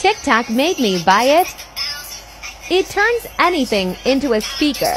TikTok made me buy it. It turns anything into a speaker.